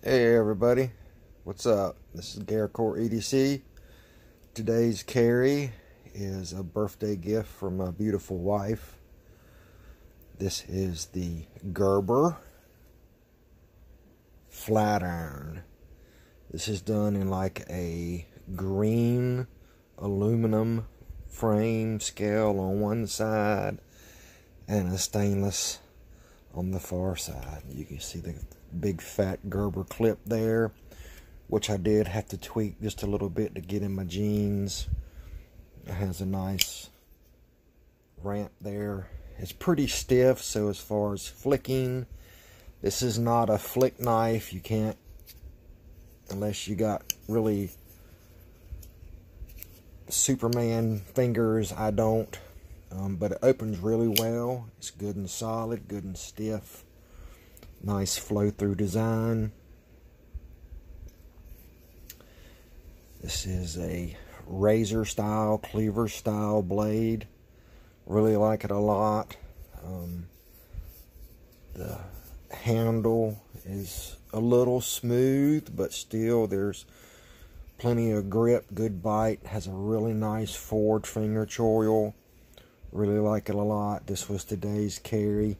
Hey everybody, what's up? This is Garrettcore EDC. Today's carry is a birthday gift from my beautiful wife. This is the Gerber Flatiron. This is done in like a green aluminum frame scale on one side and a stainless on the far side. You can see the big fat Gerber clip there, which I did have to tweak just a little bit to get in my jeans. It has a nice ramp there. It's pretty stiff, so as far as flicking, this is not a flick knife. You can't, unless you got really Superman fingers. I don't. Um, but it opens really well. It's good and solid, good and stiff. Nice flow through design. This is a razor style, cleaver style blade. Really like it a lot. Um, the handle is a little smooth, but still there's plenty of grip, good bite. Has a really nice forward finger choil. Really like it a lot. This was today's carry.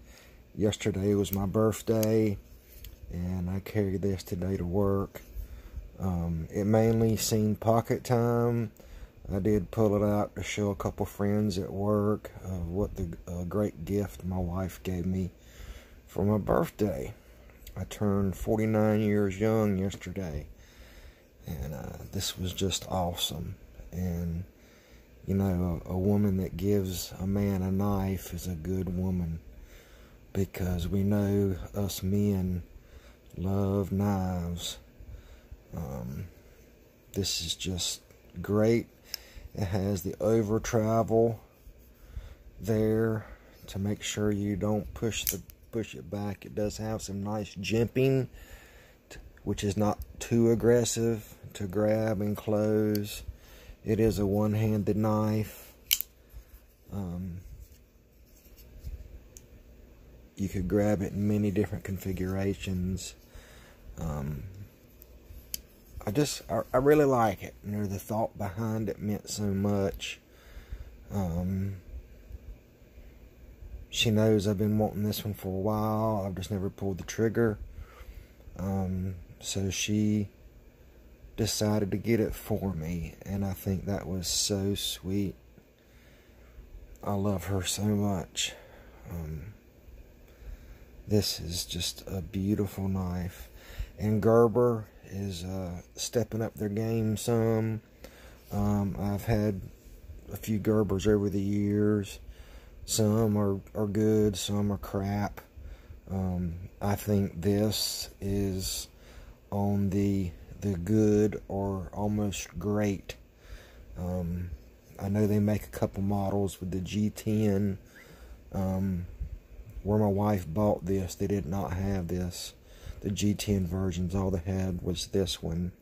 Yesterday was my birthday, and I carried this today to work. Um, it mainly seen pocket time. I did pull it out to show a couple friends at work uh, what the uh, great gift my wife gave me for my birthday. I turned 49 years young yesterday, and uh, this was just awesome. And you know, a, a, woman that gives a man a knife is a good woman because we know us men love knives. Um, this is just great. It has the over travel there to make sure you don't push the push it back. It does have some nice jimping, which is not too aggressive to grab and close. It is a one-handed knife. Um, you could grab it in many different configurations. Um, I just, I, I, really like it. You know, the thought behind it meant so much. Um, she knows I've been wanting this one for a while. I've just never pulled the trigger. Um, so she decided to get it for me, and I think that was so sweet. I love her so much. Um, this is just a beautiful knife. And Gerber is uh, stepping up their game some. Um, I've had a few Gerbers over the years. Some are, are good, some are crap. Um, I think this is on the the good or almost great. Um, I know they make a couple models with the G10. Um, where my wife bought this, they did not have this. The G10 versions, all they had was this one.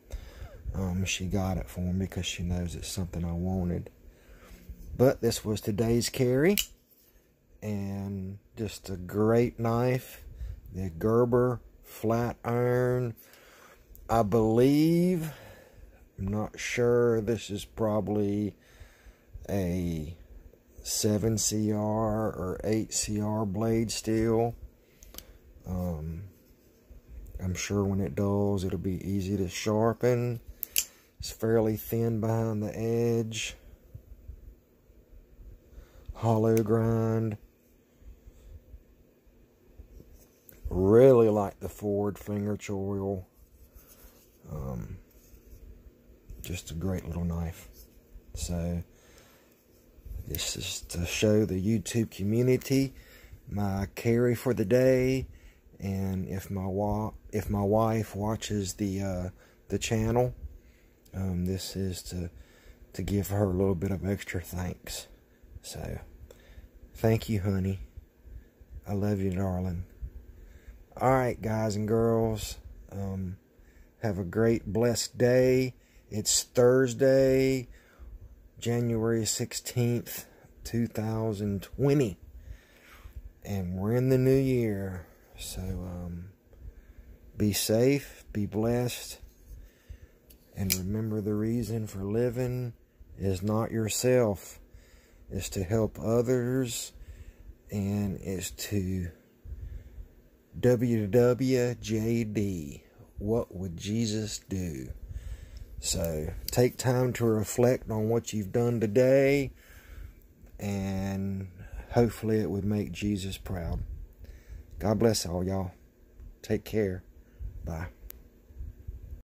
Um, she got it for me because she knows it's something I wanted. But this was today's carry. And just a great knife. The Gerber Flatiron I believe, I'm not sure, this is probably a 7CR or 8CR blade steel. Um, I'm sure when it dulls, it'll be easy to sharpen. It's fairly thin behind the edge. Hollow grind. Really like the forward finger choil. Um, just a great little knife. So, this is to show the YouTube community my carry for the day. And if my wa if my wife watches the uh, the channel, um, this is to to give her a little bit of extra thanks. So, thank you, honey. I love you, darling. All right, guys and girls. Um, have a great, blessed day. It's Thursday, January 16th, 2020. And we're in the new year. So, um, Be safe, be blessed, and remember the reason for living is not yourself, it's to help others, and it's to WWJD. What would Jesus do? So take time to reflect on what you've done today, and hopefully it would make Jesus proud. God bless all y'all. Take care. Bye.